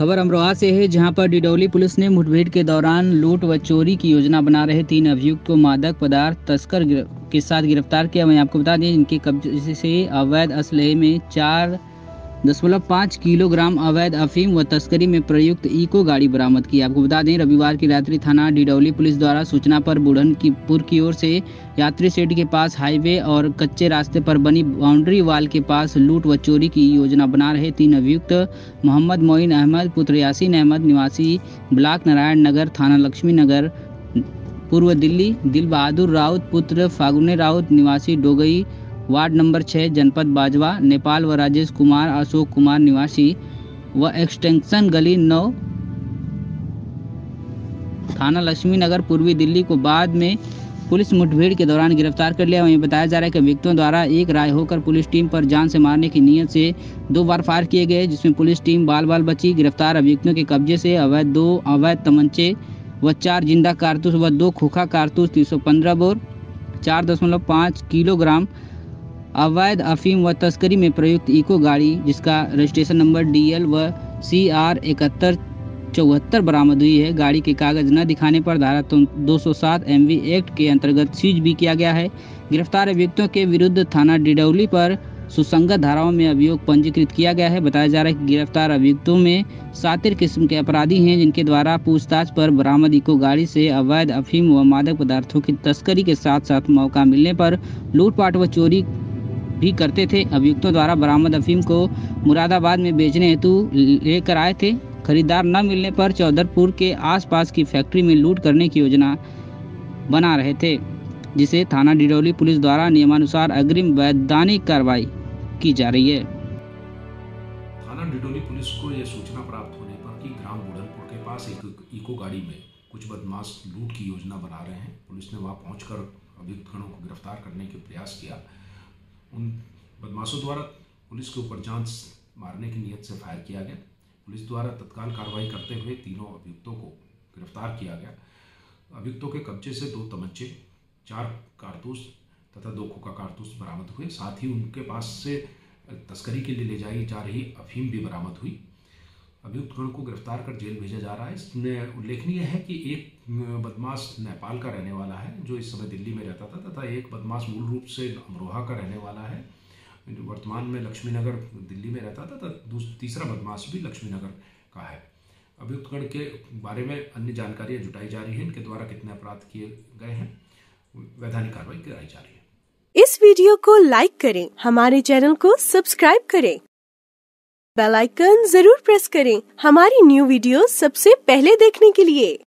खबर अमरोहा से है, जहाँ पर डिडौली पुलिस ने मुठभेड़ के दौरान लूट व चोरी की योजना बना रहे तीन अभियुक्त को मादक पदार्थ तस्कर के साथ गिरफ़्तार किया। वहीं आपको बता दें, इनके कब्जे से अवैध असलहे में चार दशमलव पाँच किलोग्राम अवैध अफीम व तस्करी में प्रयुक्त इको गाड़ी बरामद की। आपको बता दें, रविवार की रात्रि थाना डिडौली पुलिस द्वारा सूचना पर बुढ़न की पुर की ओर से यात्री सेट के पास हाईवे और कच्चे रास्ते पर बनी बाउंड्री वाल के पास लूट व चोरी की योजना बना रहे तीन अभियुक्त, मोहम्मद मोइन अहमद, पुत्र यासीन अहमद, निवासी ब्लाक नारायण नगर, थाना लक्ष्मी नगर, पूर्व दिल्ली दिल बहादुर राउत, पुत्र फागुने राउत, निवासी डोगई वार्ड नंबर छः, जनपद बाजवा, नेपाल व राजेश कुमार, अशोक कुमार निवासी व एक्सटेंशन गली नौ, थाना लक्ष्मी नगर, पूर्वी दिल्ली को बाद में पुलिस मुठभेड़ के दौरान गिरफ़्तार कर लिया। वहीं बताया जा रहा है कि अभियुक्तों द्वारा एक राय होकर पुलिस टीम पर जान से मारने की नीयत से दो बार फायर किए गए, जिसमें पुलिस टीम बाल बाल बची, गिरफ़्तार अभियुक्तों के कब्जे से अवैध दो अवैध तमंचे व चार ज़िंदा कारतूस व दो खोखा कारतूस, तीन सौ पंद्रह बोर, चार दशमलव किलोग्राम अवैध अफीम व तस्करी में प्रयुक्त इको गाड़ी, जिसका रजिस्ट्रेशन नंबर डी एल व सी आर इकहत्तर चौहत्तर बरामद हुई है। गाड़ी के कागज़ न दिखाने पर धारा तो दो सौ सात एम एक्ट के अंतर्गत सीज भी किया गया है। गिरफ़्तार अभियुक्तों के विरुद्ध थाना डिडौली पर सुसंगत धाराओं में अभियोग पंजीकृत किया गया है। बताया जा रहा है कि गिरफ़्तार अभियुक्तों में सातिर किस्म के अपराधी हैं, जिनके द्वारा पूछताछ पर बरामद इको गाड़ी से अवैध अफीम व मादक पदार्थों की तस्करी के साथ साथ मौका मिलने पर लूटपाट व चोरी भी करते थे। अभियुक्तों द्वारा बरामद अफीम को मुरादाबाद में बेचने हेतु लेकर आए थे। खरीदार न मिलने पर चौधरपुर के आसपास की फैक्ट्री में लूट करने की योजना बना रहे थे, जिसे थाना डिडौली पुलिस द्वारा नियमानुसार अग्रिम वैधानिक कार्रवाई की जा रही है। थाना डिडौली पुलिस को यह सूचना प्राप्त होने पर कि ग्राम बुढ़नपुर के पास एक इको गाड़ी में कुछ बदमाश लूट की योजना बना रहे हैं। पुलिस ने वहाँ पहुंचकर अभियुक्त गणों को गिरफ़्तार करने के प्रयास किया। उन बदमाशों द्वारा पुलिस के ऊपर जाँच मारने की नीयत से फायर किया गया। पुलिस द्वारा तत्काल कार्रवाई करते हुए तीनों अभियुक्तों को गिरफ़्तार किया गया। अभियुक्तों के कब्जे से दो तमंचे, चार कारतूस तथा दो खोखा कारतूस बरामद हुए। साथ ही उनके पास से तस्करी के लिए ले जाई जा रही अफीम भी बरामद हुई। अभियुक्त गण को गिरफ़्तार कर जेल भेजा जा रहा है। इसमें उल्लेखनीय है कि एक बदमाश नेपाल का रहने वाला है, जो इस समय दिल्ली में रहता था, तथा एक बदमाश मूल रूप से अमरोहा का रहने वाला है। जो वर्तमान में लक्ष्मी नगर दिल्ली में रहता था, तथा तीसरा बदमाश भी लक्ष्मी नगर का है। अभियुक्त गण के बारे में अन्य जानकारियाँ जुटाई जा रही है, इनके द्वारा कितने अपराध किए गए हैं, वैधानिक कार्रवाई कराई जा रही है। इस वीडियो को लाइक करें, हमारे चैनल को सब्सक्राइब करें। बेल आइकन ज़रूर प्रेस करें हमारी न्यू वीडियो सबसे पहले देखने के लिए।